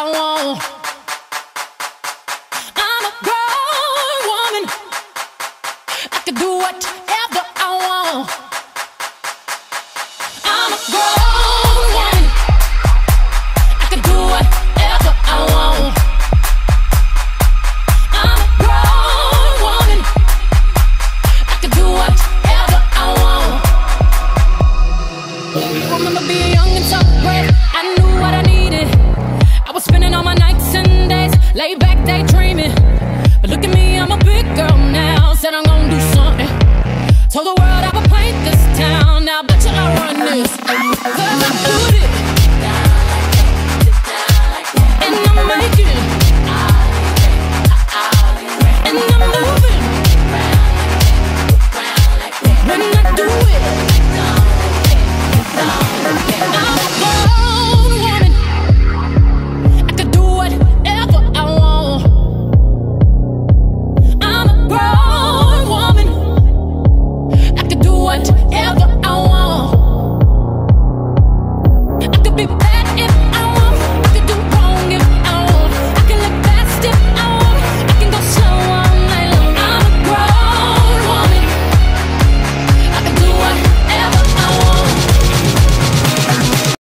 want. I'm a grown woman. I can do whatever I want. I'm a grown woman. I can do whatever I want. I'm a grown woman. I can do whatever I want. Remember being young and so brave. I knew what I needed. Daydreaming. be back.